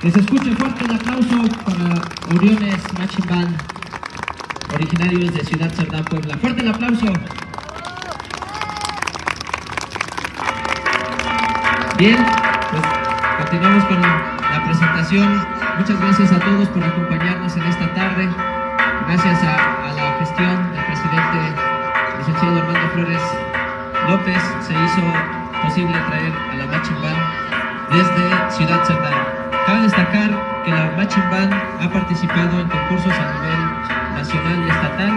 Que se escuche fuerte el aplauso para Oriones Marching Band, originarios de Ciudad Cerdán, Puebla. Fuerte el aplauso. Bien, pues continuamos con la presentación. Muchas gracias a todos por acompañarnos en esta tarde. Gracias a, la gestión del presidente, licenciado Armando Flores López, se hizo posible traer a la Marching Band desde Ciudad Cerdán. Cabe destacar que la Marching Band ha participado en concursos a nivel nacional y estatal.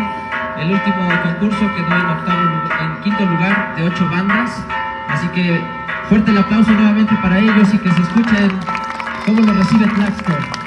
El último concurso quedó en, octavo, en quinto lugar de ocho bandas. Así que fuerte el aplauso nuevamente para ellos y que se escuchen cómo lo recibe Tlaxco.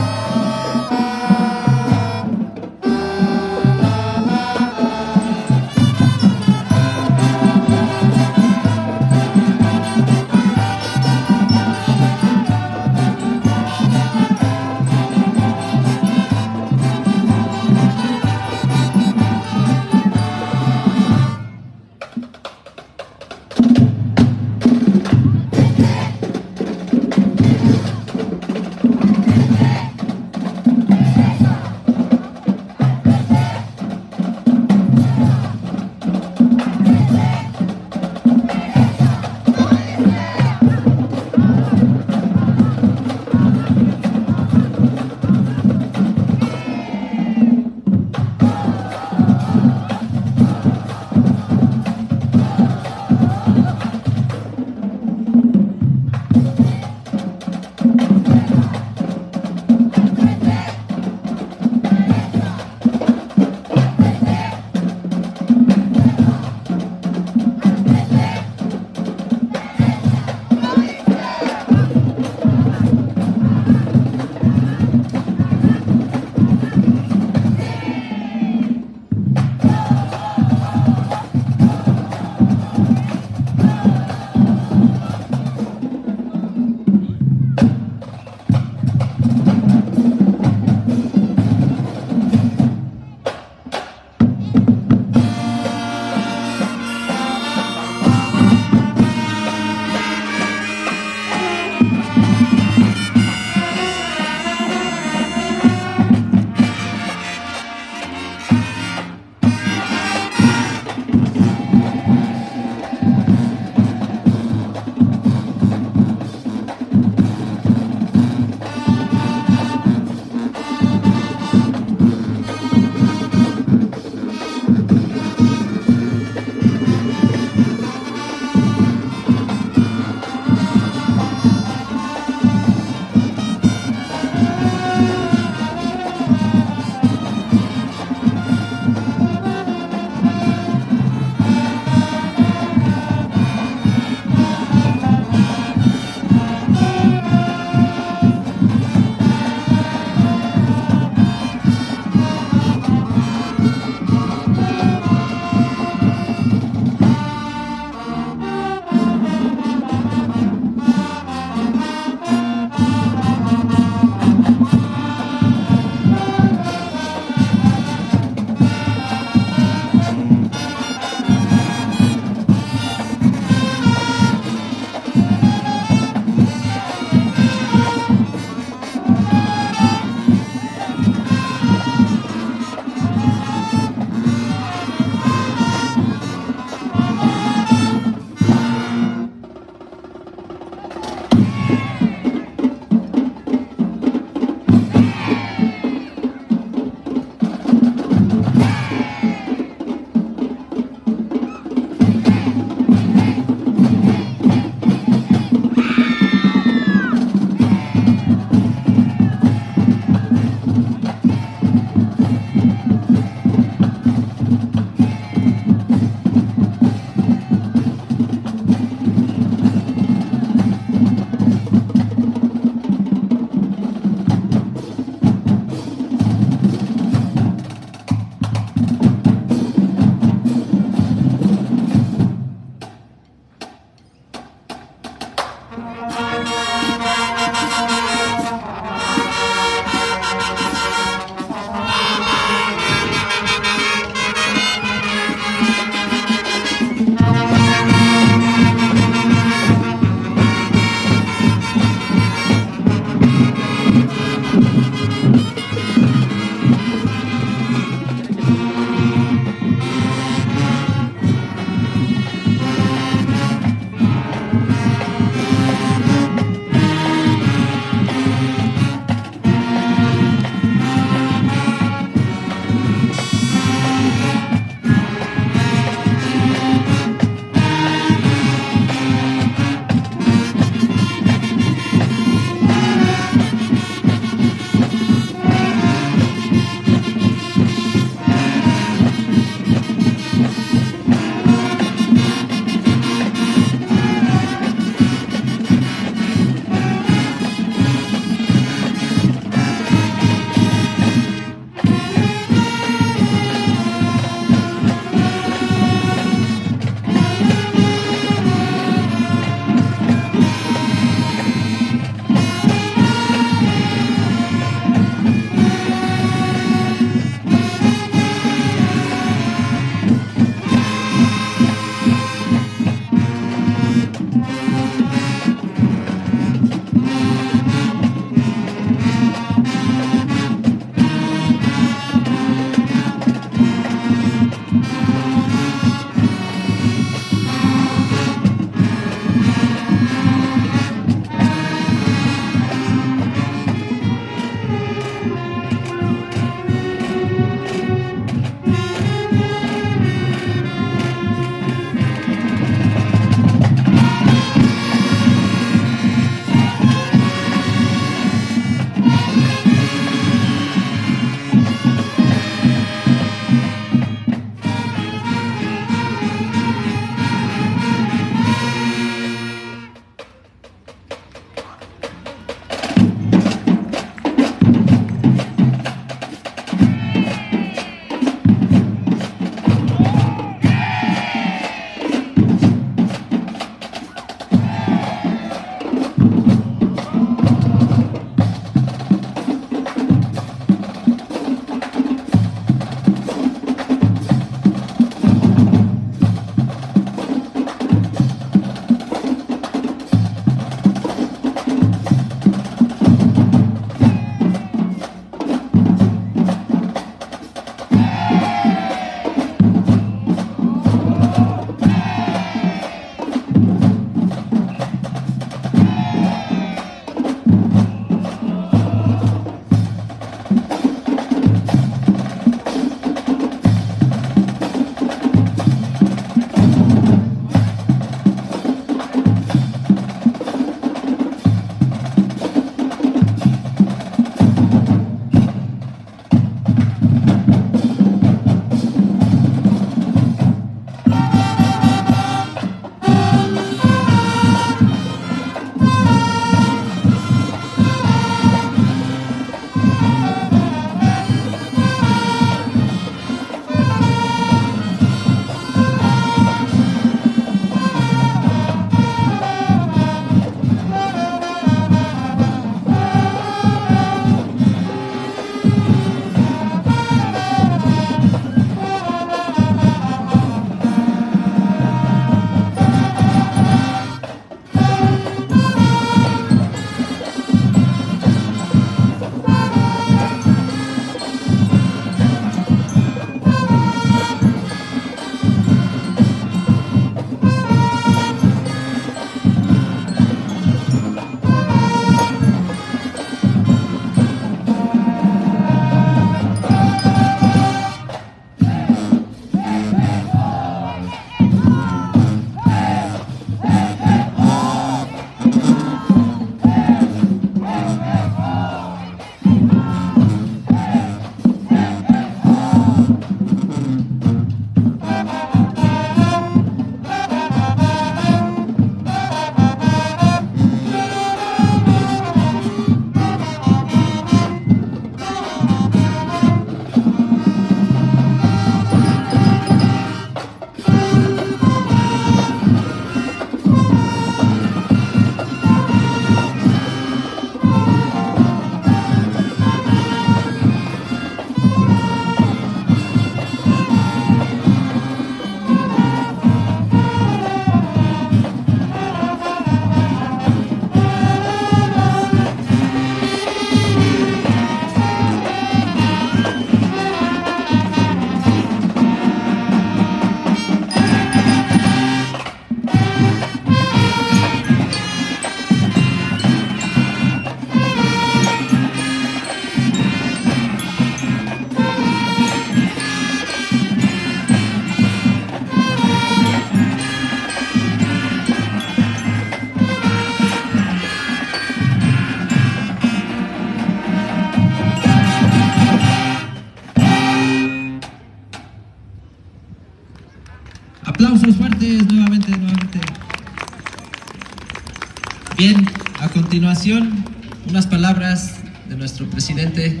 Palabras de nuestro presidente